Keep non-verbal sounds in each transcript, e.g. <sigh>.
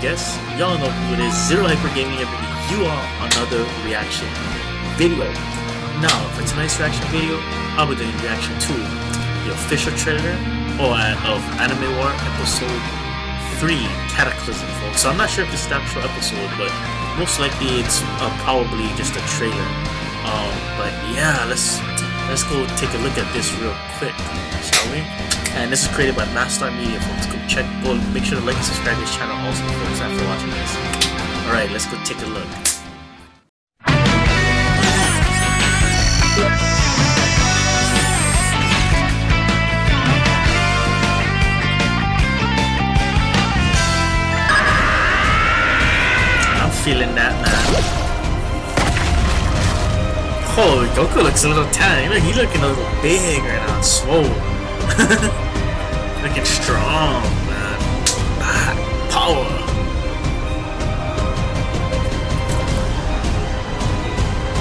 guess y'all know who it is. Zero Hyper Gaming here you all another reaction video. Now, for tonight's reaction video, I'll be doing reaction to the official trailer or of Anime War episode 3 Cataclysm, folks. So I'm not sure if this is the actual episode, but most likely it's uh, probably just a trailer. Um, but yeah, let's let's go take a look at this real quick, shall we? And this is created by Mastar Media, folks. Go check, go make sure to like and subscribe to this channel also, folks, after watching this. Alright, let's go take a look. I'm feeling that, man. Oh, Goku looks a little tiny. Look, he's looking a little big right now, swole. looking strong, man. Ah, power.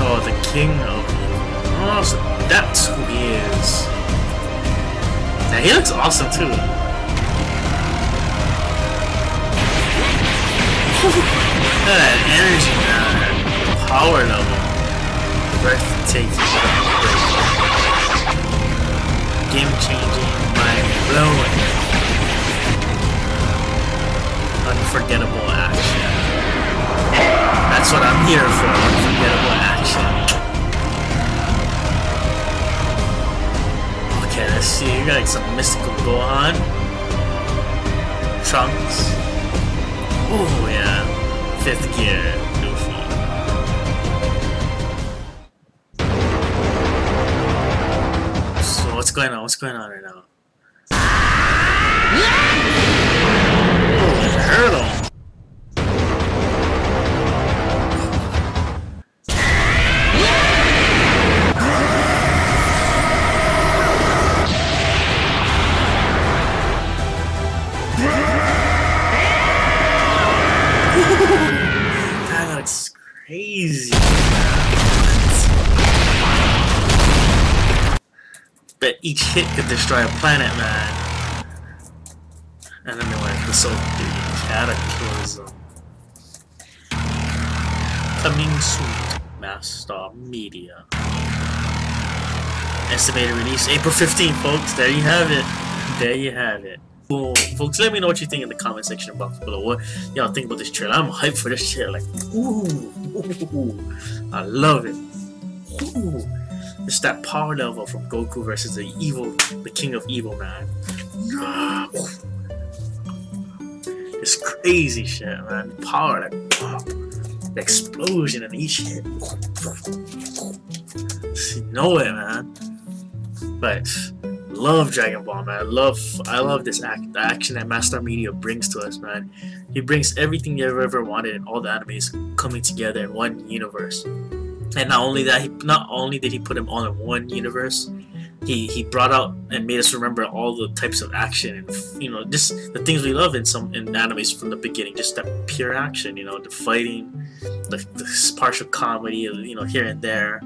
Oh, the king of. Oh, so that's who he is. Now he looks awesome too. <laughs> Look at that energy, man. Power level. Breathtaking. Game changing, mind blowing. Unforgettable action. That's what I'm here for. Unforgettable action. Okay, let's see. You got like some mystical Gohan. Trunks. Oh yeah. Fifth gear. Going on? What's going on right now? Ah! Oh, it But each hit could destroy a planet, man. And then like the so cataclysm. Coming soon, Mastar Media. Estimated release April 15th, folks. There you have it. There you have it. Boom. Folks, let me know what you think in the comment section box below. What y'all think about this trailer? I'm hyped for this trailer. Like, ooh, <laughs> ooh, I love it. Ooh. It's that power level from Goku versus the evil, the king of evil, man. <sighs> It's crazy shit, man. Power, like, the explosion in each hit. You know it, man. But love Dragon Ball, man. I love I love this act the action that Mastar Media brings to us, man. He brings everything you've ever wanted and all the animes coming together in one universe. And not only that, he not only did he put him all in one universe, he he brought out and made us remember all the types of action and you know just the things we love in some in animes from the beginning. Just that pure action, you know, the fighting, the, the partial comedy, you know, here and there,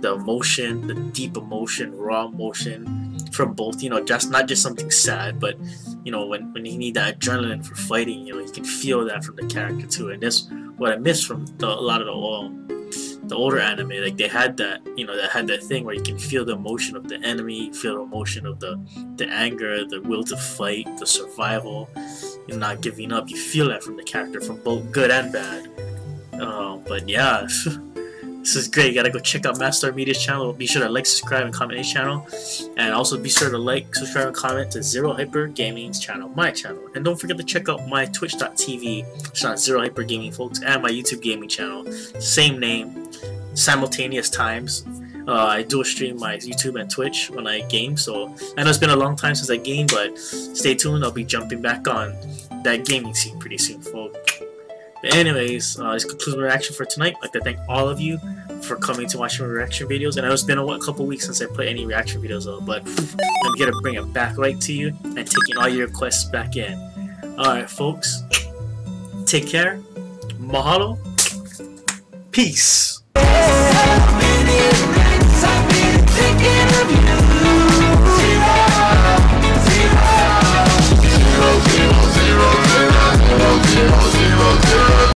the emotion, the deep emotion, raw emotion from both. You know, just not just something sad, but you know, when when you need that adrenaline for fighting, you know, you can feel that from the character too. And that's what I miss from the, a lot of the um, the older anime. Like they had that, you know, that had that thing where you can feel the emotion of the enemy, feel the emotion of the the anger, the will to fight, the survival, you know, not giving up. You feel that from the character, from both good and bad. Uh, but yeah. <laughs> This is great. You gotta go check out Mastar Media's channel. Be sure to like, subscribe, and comment his channel. And also be sure to like, subscribe, and comment to Zero Hyper Gaming's channel, my channel. And don't forget to check out my twitch.tv slash Zero Hyper Gaming, folks, and my YouTube gaming channel. Same name, simultaneous times. Uh, I dual stream my YouTube and Twitch when I game, so I know it's been a long time since I game, but stay tuned. I'll be jumping back on that gaming scene pretty soon, folks. But anyways, uh, this concludes my reaction for tonight. I'd like to thank all of you for coming to watch my reaction videos. And it's been a couple weeks since I put any reaction videos up, but I'm gonna bring it back right to you and taking all your requests back in. Alright, folks. Take care. Mahalo. Peace.